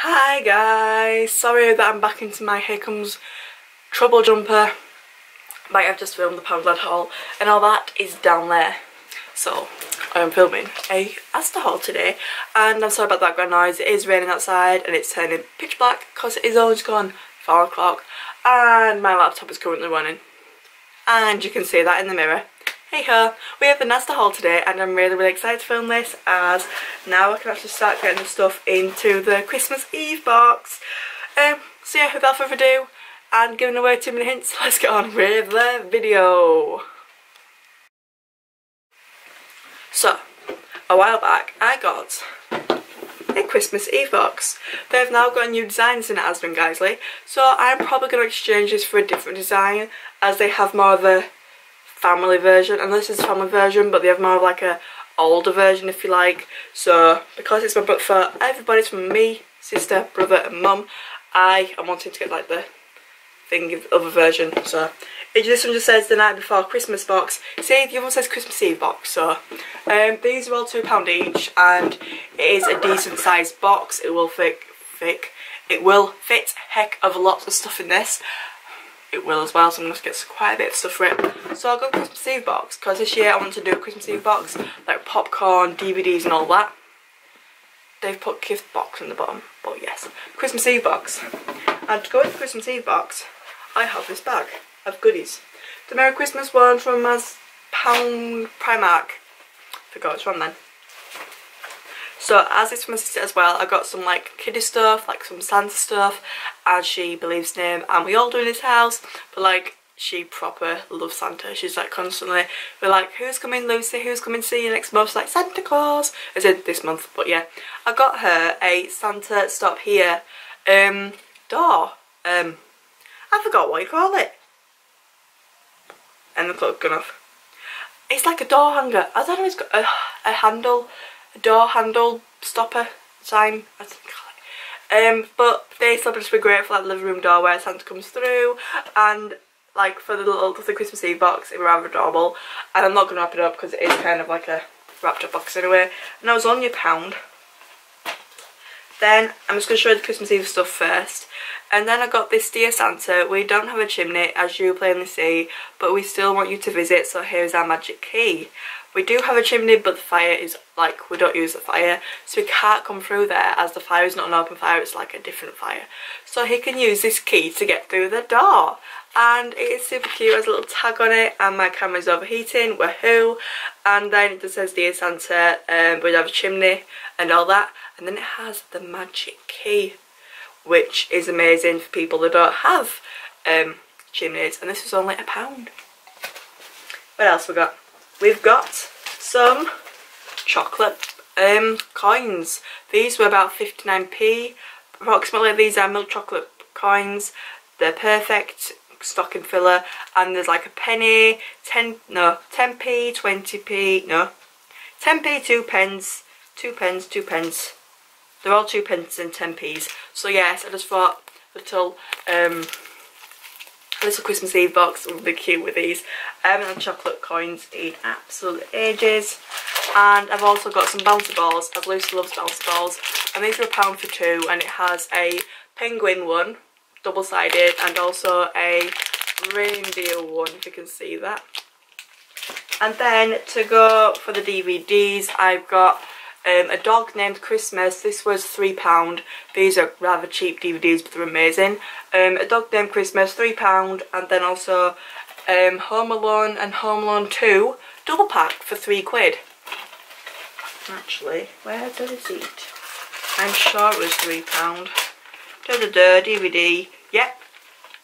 Hi guys, sorry that I'm back into my Here Comes Trouble jumper. Like I've just filmed the Poundland haul and all that is down there. So I am filming a Asda haul today and I'm sorry about that background noise. It is raining outside and it's turning pitch black because it is always gone 4 o'clock and my laptop is currently running. And you can see that in the mirror. Hey ho, we have the Asda haul today and I'm really really excited to film this as now I can actually start getting the stuff into the Christmas Eve box. Um, so yeah, without further ado and giving away too many hints, let's get on with the video. So, a while back I got a Christmas Eve box. They've now got new designs in it Asda and Guiseley, so I'm probably going to exchange this for a different design as they have more of a family version and this is family version but they have more of like a older version if you like. So because it's my book for everybody's from me sister brother and mum I am wanting to get like the thing of other version. So this one just says the night before Christmas box. See the other one says Christmas Eve box so um, these are all two pound each and it is a decent sized box. It will fit thick it will fit heck of a lot of stuff in this it will as well so I'm going to get quite a bit of stuff for it. So I'll go Christmas Eve box because this year I want to do a Christmas Eve box like popcorn, DVDs and all that. They've put gift box in the bottom but yes, Christmas Eve box. And to go with the Christmas Eve box I have this bag of goodies. The Merry Christmas one from Mas Pound Primark. Forgot which one then. So as it's for my sister as well, I got some like kiddie stuff, like some Santa stuff, as she believes in him, and we all do in this house, but like she proper loves Santa. She's like constantly, we're like, who's coming Lucy, who's coming to see you next month? She's like, Santa Claus. I said this month, but yeah. I got her a Santa Stop Here um, door. Um, I forgot what you call it. And the clock gone off. It's like a door hanger. I don't know, it's got a, a handle door handle stopper sign, I think. Um, but they still just be for like the living room door where Santa comes through and like for the little the Christmas Eve box it was rather adorable. And I'm not going to wrap it up because it is kind of like a wrapped up box anyway. And I was only a pound. Then I'm just going to show you the Christmas Eve stuff first. And then I got this Dear Santa, we don't have a chimney as you plainly see but we still want you to visit so here's our magic key we do have a chimney but the fire is like we don't use the fire so we can't come through there as the fire is not an open fire it's like a different fire. So he can use this key to get through the door and it is super cute, it has a little tag on it and my camera's overheating, woohoo and then it just says Dear Santa um, we have a chimney and all that and then it has the magic key which is amazing for people that don't have um, chimneys and this is only a pound. What else we got? We've got some chocolate um, coins. These were about 59p approximately. These are milk chocolate coins. They're perfect stocking filler and there's like a penny, 10, no, 10p, 20p, no, 10p, 2 pence, 2 pence, 2 pence. They're all 2 pence and 10p's. So yes, I just thought little um, little Christmas Eve box be cute with these. Um, Haven't had chocolate coins in absolute ages. And I've also got some bouncy balls, as Lucy loves bouncy balls. And these are a pound for two and it has a penguin one, double-sided, and also a reindeer one, if you can see that. And then to go for the DVDs, I've got um, A Dog Named Christmas. This was £3. These are rather cheap DVDs, but they're amazing. Um, a Dog Named Christmas, £3. And then also um, Home Alone and Home Alone 2 double pack for 3 quid. Actually, where's the receipt? I'm sure it was £3. Da da da, DVD. Yep,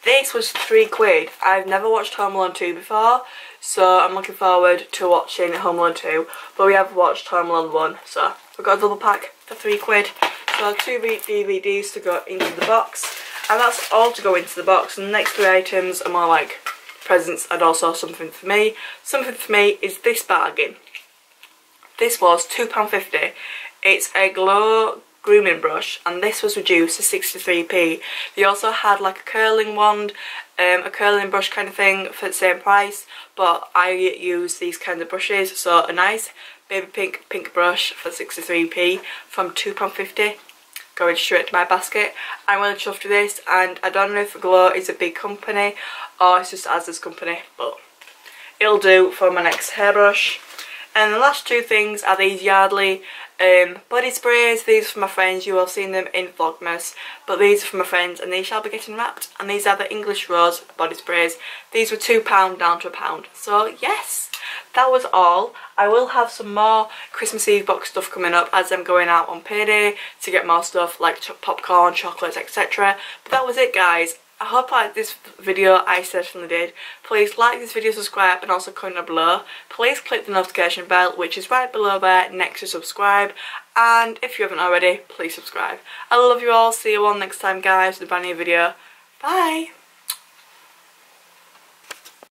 this was three quid. I've never watched Home Alone 2 before, so I'm looking forward to watching Home Alone 2. But we have watched Home Alone 1, so we've got a double pack for three quid. So two DVDs to go into the box. And that's all to go into the box. And the next three items are more like presents and also something for me. Something for me is this bargain. This was £2.50. It's a glow grooming brush and this was reduced to 63p. They also had like a curling wand, um, a curling brush kind of thing for the same price but I use these kinds of brushes so a nice baby pink pink brush for 63p from £2.50 going straight to my basket. I'm really chuffed with this and I don't know if Glow is a big company or it's just Asda's company but it'll do for my next hairbrush. And the last two things are these Yardley um, body sprays. These are for my friends. You will have seen them in Vlogmas. But these are for my friends and these shall be getting wrapped. And these are the English Rose body sprays. These were £2 down to a pound. So yes, that was all. I will have some more Christmas Eve box stuff coming up as I'm going out on payday to get more stuff like popcorn, chocolates, etc. But that was it guys. I hope you liked this video, I certainly did. Please like this video, subscribe and also comment below. Please click the notification bell which is right below there next to subscribe and if you haven't already, please subscribe. I love you all, see you all next time guys with a brand new video. Bye!